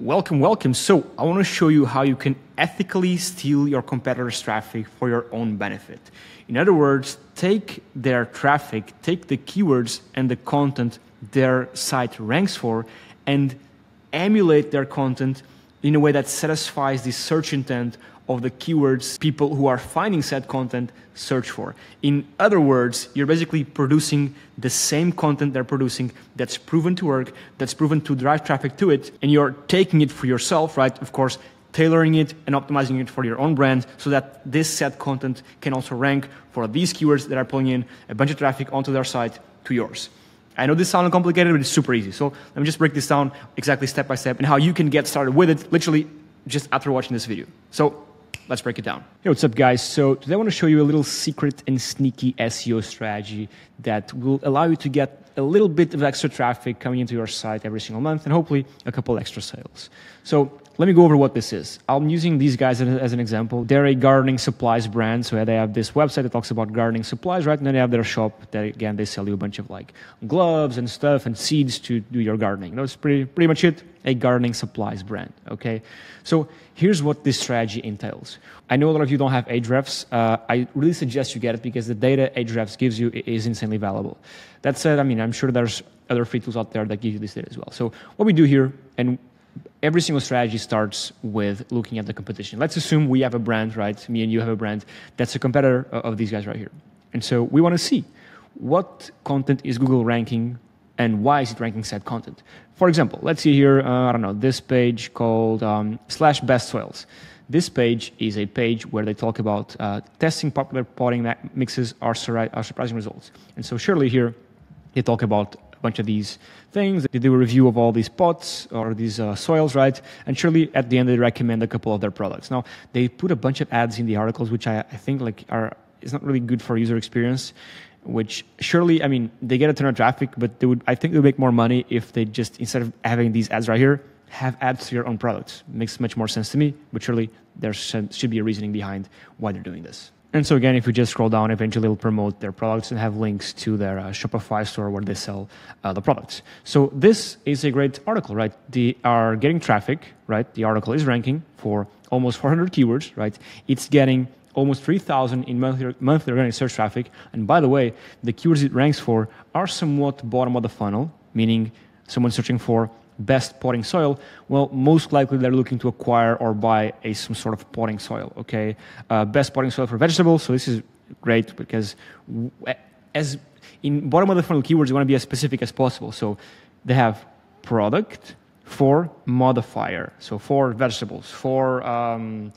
Welcome, welcome. So I want to show you how you can ethically steal your competitors' traffic for your own benefit. In other words, take their traffic, take the keywords and the content their site ranks for, and emulate their content in a way that satisfies the search intent of the keywords people who are finding said content search for. In other words, you're basically producing the same content they're producing that's proven to work, that's proven to drive traffic to it, and you're taking it for yourself, right? Of course, tailoring it and optimizing it for your own brand so that this set content can also rank for these keywords that are pulling in a bunch of traffic onto their site to yours. I know this sounds complicated, but it's super easy. So let me just break this down exactly step by step and how you can get started with it literally just after watching this video. So let's break it down. Hey, what's up, guys? So today I want to show you a little secret and sneaky SEO strategy that will allow you to get a little bit of extra traffic coming into your site every single month and hopefully a couple extra sales. So let me go over what this is. I'm using these guys as an example. They're a gardening supplies brand. So they have this website that talks about gardening supplies, right? And then they have their shop that, again, they sell you a bunch of like gloves and stuff and seeds to do your gardening. That's pretty, pretty much it. A gardening supplies brand, okay? So here's what this strategy entails. I know a lot of you don't have Ahrefs. Uh, I really suggest you get it because the data Ahrefs gives you is insanely valuable. That said, I mean, I'm sure there's other free tools out there that give you this data as well. So what we do here, and every single strategy starts with looking at the competition. Let's assume we have a brand, right? Me and you have a brand that's a competitor of these guys right here. And so we want to see what content is Google ranking and why is it ranking said content. For example, let's see here, uh, I don't know, this page called um, slash best soils. This page is a page where they talk about uh, testing popular potting mixes are, are surprising results. And so surely here they talk about bunch of these things. They do a review of all these pots or these uh, soils, right? And surely at the end they recommend a couple of their products. Now they put a bunch of ads in the articles, which I, I think like are is not really good for user experience. Which surely, I mean, they get a ton of traffic, but they would, I think, they would make more money if they just instead of having these ads right here, have ads to your own products. Makes much more sense to me. But surely there should be a reasoning behind why they're doing this. And so again, if you just scroll down, eventually it'll promote their products and have links to their uh, Shopify store where they sell uh, the products. So this is a great article, right? They are getting traffic, right? The article is ranking for almost 400 keywords, right? It's getting almost 3,000 in monthly, monthly organic search traffic. And by the way, the keywords it ranks for are somewhat bottom of the funnel, meaning someone searching for best potting soil, well, most likely they're looking to acquire or buy a some sort of potting soil. Okay, uh, best potting soil for vegetables. So this is great because as in bottom of the funnel keywords, you want to be as specific as possible. So they have product for modifier. So for vegetables, for um,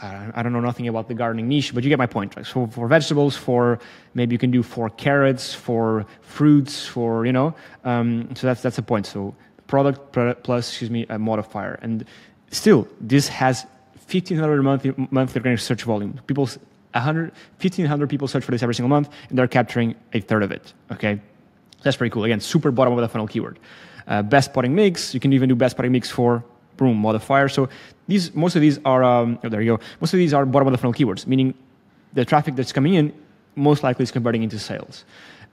I don't know nothing about the gardening niche, but you get my point. Right? So for vegetables, for maybe you can do for carrots, for fruits, for you know. Um, so that's that's a point. So product plus, excuse me, a modifier. And still, this has 1,500 monthly, monthly organic search volume. People, 100, 1,500 people search for this every single month, and they're capturing a third of it. Okay, that's pretty cool. Again, super bottom of the funnel keyword. Uh, best potting mix. You can even do best potting mix for boom modifier. So these, most of these are, um, oh, there you go. Most of these are bottom of the funnel keywords, meaning the traffic that's coming in most likely is converting into sales.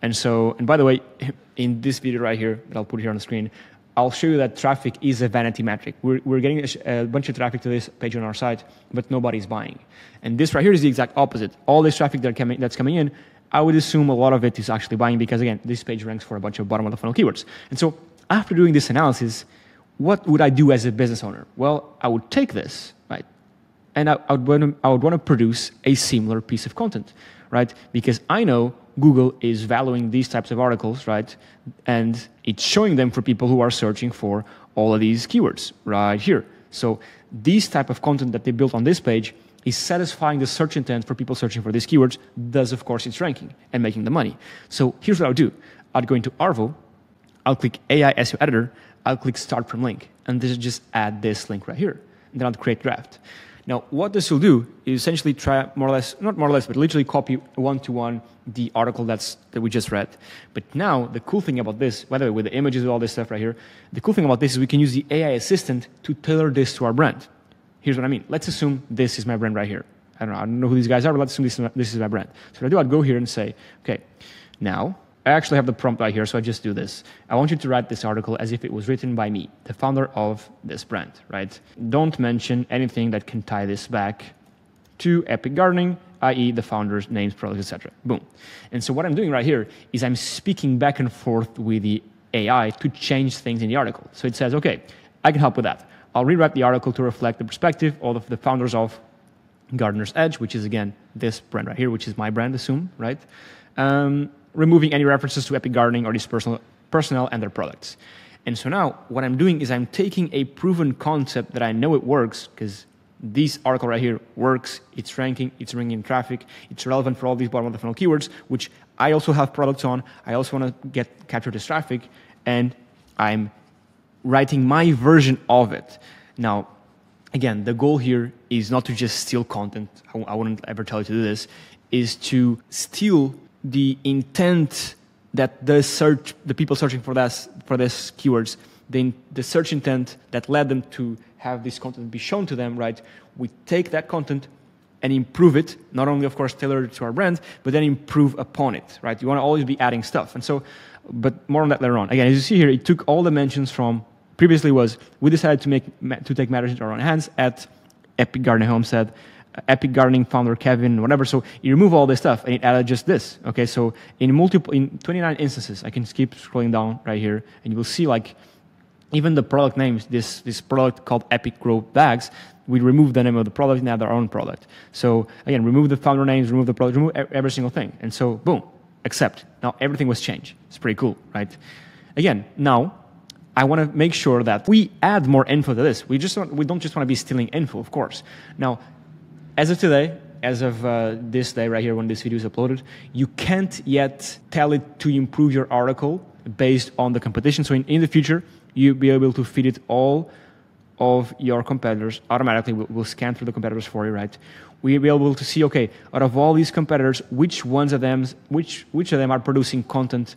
And so, and by the way, in this video right here that I'll put here on the screen, I'll show you that traffic is a vanity metric. We're, we're getting a, a, bunch of traffic to this page on our site, but nobody's buying. And this right here is the exact opposite. All this traffic that coming, that's coming in, I would assume a lot of it is actually buying because, again, this page ranks for a bunch of bottom of the funnel keywords. And so after doing this analysis, what would I do as a business owner? Well, I would take this, right? And I, I would want to, I would want to produce a similar piece of content, right? Because I know Google is valuing these types of articles, right? And it's showing them for people who are searching for all of these keywords right here. So this type of content that they built on this page is satisfying the search intent for people searching for these keywords, thus, of course, it's ranking and making the money. So here's what I would do. I'd go into Arvow, I'll click AI SEO Editor, I'll click Start from Link, and this is just add this link right here. And then I'll create draft. Now, what this will do is essentially try more or less, not more or less, but literally copy one to one the article that's, that we just read. But now, the cool thing about this, by the way, with the images and all this stuff right here, the cool thing about this is we can use the AI assistant to tailor this to our brand. Here's what I mean. Let's assume this is my brand right here. I don't know, I don't know who these guys are, but let's assume this is my, this is my brand. So what I do, I'd go here and say, okay, now I actually have the prompt right here, so I just do this. I want you to write this article as if it was written by me, the founder of this brand, right? Don't mention anything that can tie this back to Epic Gardening, i.e., the founder's names, products, etc. Boom. And so what I'm doing right here is I'm speaking back and forth with the AI to change things in the article. So it says, okay, I can help with that. I'll rewrite the article to reflect the perspective of the founders of Gardener's Edge, which is again this brand right here, which is my brand, assume, right? Um, removing any references to Epic Gardening or these personal, personnel and their products. And so now what I'm doing is I'm taking a proven concept that I know it works because this article right here works, it's ranking, it's bringing traffic, it's relevant for all these bottom of the funnel keywords, which I also have products on. I also want to get capture this traffic, and I'm writing my version of it. Now, again, the goal here is not to just steal content. I, I wouldn't ever tell you to do this. Is to steal the intent that the search, the people searching for this for this keywords, the, the search intent that led them to have this content be shown to them, right? We take that content and improve it, not only, of course, tailor it to our brand, but then improve upon it, right? You want to always be adding stuff. And so, but more on that later on. Again, as you see here, it took all the mentions from previously was we decided to make to take matters into our own hands at Epic Gardening Homestead, Epic Gardening founder Kevin, whatever. So you remove all this stuff and it added just this. Okay, so in multiple in 29 instances, I can keep scrolling down right here, and you will see like even the product names. This this product called Epic Grow Bags. We remove the name of the product and add our own product. So again, remove the founder names, remove the product, remove every single thing, and so boom, accept. Now everything was changed. It's pretty cool, right? Again, now I want to make sure that we add more info to this. We just don't, we don't just want to be stealing info, of course. Now, as of today, as of uh, this day right here when this video is uploaded, you can't yet tell it to improve your article based on the competition. So in, in the future, you'll be able to feed it all of your competitors automatically. We'll, we'll scan through the competitors for you, right? We'll be able to see, okay, out of all these competitors, which ones of them, which which of them are producing content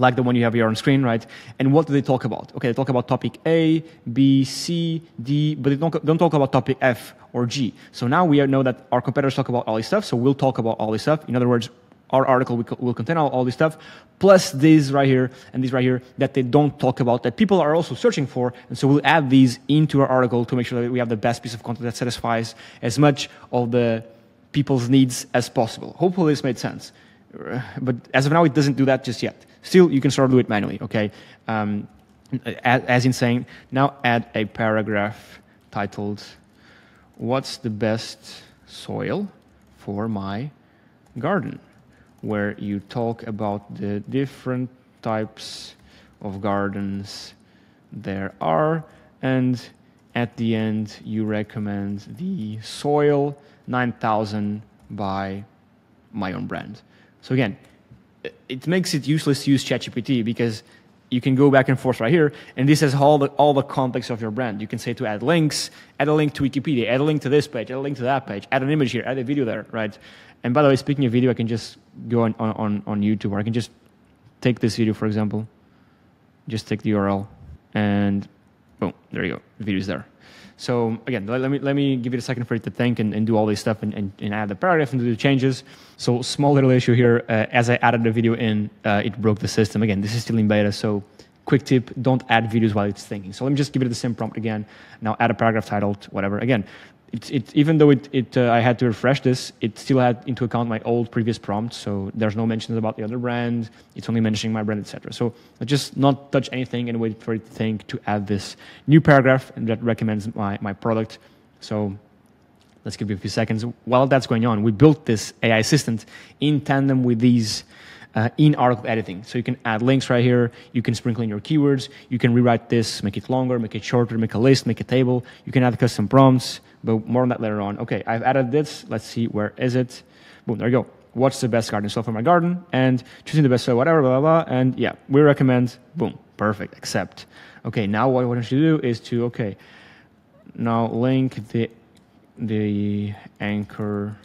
like the one you have here on screen, right? And what do they talk about? Okay, they talk about topic A, B, C, D, but they don't, don't talk about topic F or G. So now we know that our competitors talk about all this stuff, so we'll talk about all this stuff. In other words, our article will contain all, all this stuff, plus these right here and these right here that they don't talk about, that people are also searching for. And so we'll add these into our article to make sure that we have the best piece of content that satisfies as much of the people's needs as possible. Hopefully this made sense. But as of now, it doesn't do that just yet. Still, you can sort of do it manually, okay? Um, as in saying, now add a paragraph titled, What's the best soil for my garden? Where you talk about the different types of gardens there are, and at the end, you recommend the Soil 9000 by my own brand. So again, it makes it useless to use ChatGPT because you can go back and forth right here, and this has all the all the context of your brand. You can say to add links, add a link to Wikipedia, add a link to this page, add a link to that page, add an image here, add a video there, right? And by the way, speaking of video, I can just go on on, on YouTube, or I can just take this video, for example, just take the URL, and boom, there you go, the video is there. So again, let, let, me, let me give it a second for it to think and, and do all this stuff and, and, and, add the paragraph and do the changes. So small little issue here, uh, as I added the video in, uh, it broke the system. Again, this is still in beta, so quick tip, don't add videos while it's thinking. So let me just give it the same prompt again. Now add a paragraph titled, whatever. Again, it, it, even though it, it uh, I had to refresh this, it still had into account my old previous prompt. So there's no mentions about the other brand. It's only mentioning my brand, etc. So I just not touch anything and wait for it to think to add this new paragraph and that recommends my, my product. So let's give it a few seconds. While that's going on, we built this AI assistant in tandem with these uh, in article editing. So you can add links right here. You can sprinkle in your keywords. You can rewrite this, make it longer, make it shorter, make a list, make a table. You can add custom prompts, but more on that later on. Okay, I've added this. Let's see, where is it? Boom, there you go. What's the best garden soil for my garden? And choosing the best soil, whatever, blah, blah, blah. And yeah, we recommend, boom, perfect, accept. Okay, now what I want you to do is to, okay, now link the, the anchor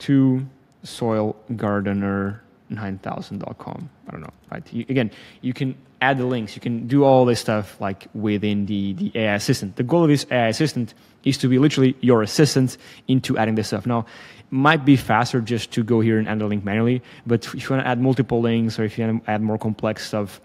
to soil gardener 9000.com. I don't know, right? You, again, you can add the links. You can do all this stuff like within the, the AI assistant. The goal of this AI assistant is to be literally your assistant into adding this stuff. Now, might be faster just to go here and add the link manually, but if you want to add multiple links or if you want to add more complex stuff,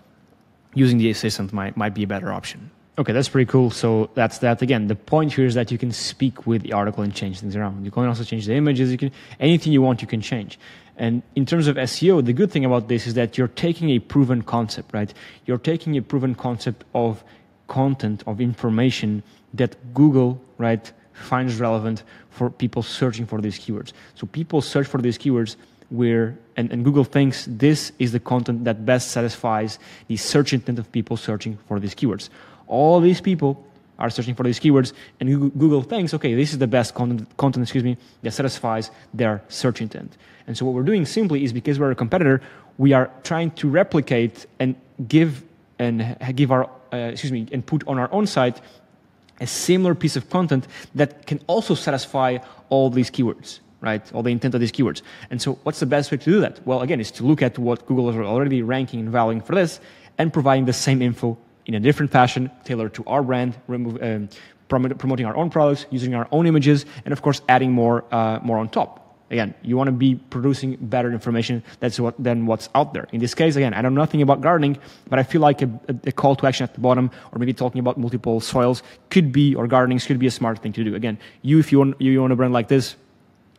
using the assistant might, might be a better option. Okay, that's pretty cool. So that's that. Again, the point here is that you can speak with the article and change things around. You can also change the images. You can anything you want, you can change. And in terms of SEO, the good thing about this is that you're taking a proven concept, right? You're taking a proven concept of content, of information that Google, right, finds relevant for people searching for these keywords. So people search for these keywords where and, and, Google thinks this is the content that best satisfies the search intent of people searching for these keywords. All these people are searching for these keywords, and Google thinks, okay, this is the best content, content excuse me, that satisfies their search intent. And so what we're doing simply is because we're a competitor, we are trying to replicate and give and give our uh, excuse me and put on our own site a similar piece of content that can also satisfy all these keywords right? All the intent of these keywords. And so what's the best way to do that? Well, again, is to look at what Google is already ranking and valuing for this and providing the same info in a different fashion, tailored to our brand, remove, um, promoting our own products, using our own images, and of course, adding more, uh, more on top. Again, you want to be producing better information that's what, than what's out there. In this case, again, I know nothing about gardening, but I feel like a, a, call to action at the bottom, or maybe talking about multiple soils, could be, or gardening could be a smart thing to do. Again, you, if you want, you own a brand like this,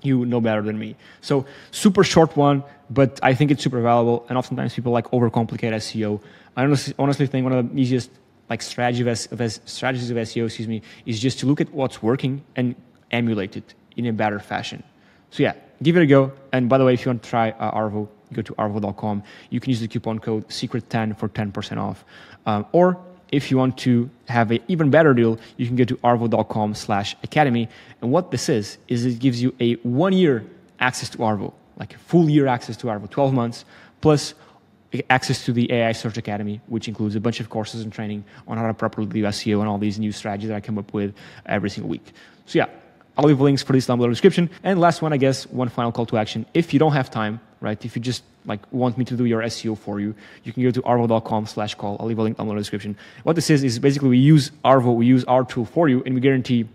you know better than me. So super short one, but I think it's super valuable. And oftentimes people like overcomplicate SEO. I honestly, think one of the easiest like strategy of, of strategies of SEO, excuse me, is just to look at what's working and emulate it in a better fashion. So yeah, give it a go. And by the way, if you want to try uh, Arvow, go to arvow.com. You can use the coupon code secret10 for 10% off. Um, or if you want to have an even better deal, you can go to arvow.com slash academy. And what this is, is it gives you a one year access to Arvow, like a full year access to Arvow, 12 months, plus access to the AI Search Academy, which includes a bunch of courses and training on how to properly do SEO and all these new strategies that I come up with every single week. So yeah, I'll leave links for this down below in the description. And last one, I guess, one final call to action. If you don't have time, right, if you just like want me to do your SEO for you, you can go to arvow.com slash call. I'll leave a link down in the description. What this is, is basically we use Arvow, we use our tool for you, and we guarantee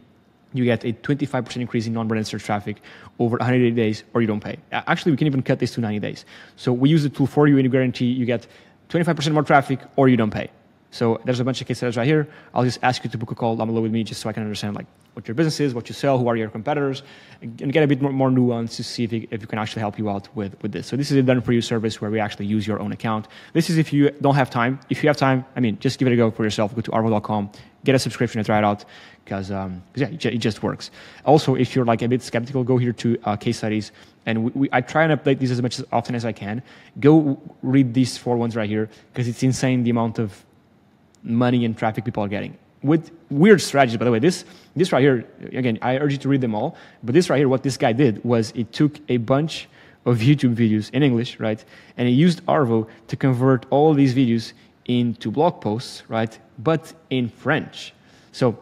you get a 25% increase in non-branded search traffic over 180 days, or you don't pay. Actually, we can even cut this to 90 days. So we use the tool for you, and we guarantee you get 25% more traffic, or you don't pay. So there's a bunch of case studies right here. I'll just ask you to book a call down below with me just so I can understand like what your business is, what you sell, who are your competitors, and get a bit more, more nuance to see if, you, if you can actually help you out with, with this. So this is a done for you service where we actually use your own account. This is if you don't have time. If you have time, I mean, just give it a go for yourself. Go to arvow.com, get a subscription and try it out because um, yeah, it just works. Also, if you're like a bit skeptical, go here to uh, case studies and we, we, I try and update these as much as often as I can. Go read these four ones right here because it's insane the amount of money and traffic people are getting. With weird strategies by the way. This this right here again i urge you to read them all but this right here what this guy did was it took a bunch of youtube videos in english right and he used arvow to convert all these videos into blog posts right but in french. So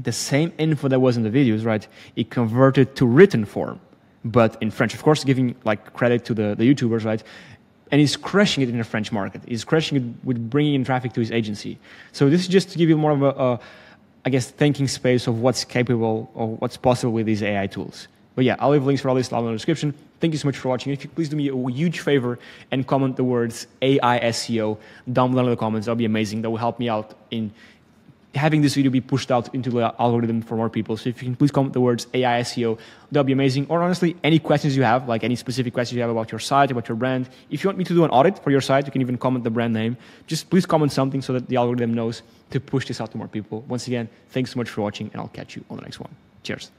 the same info that was in the videos right it converted to written form but in french. Of course giving like credit to the, the youtubers right and he's crushing it in the French market. He's crushing it with bringing in traffic to his agency. So this is just to give you more of a, a I guess, thinking space of what's capable or what's possible with these AI tools. But yeah, I'll leave links for all this down in the description. Thank you so much for watching. If you please do me a huge favor and comment the words AI SEO down below in the comments, that'll be amazing. That will help me out in having this video be pushed out into the algorithm for more people. So if you can please comment the words AI SEO, that'd be amazing. Or honestly, any questions you have, like any specific questions you have about your site, about your brand. If you want me to do an audit for your site, you can even comment the brand name. Just please comment something so that the algorithm knows to push this out to more people. Once again, thanks so much for watching, and I'll catch you on the next one. Cheers.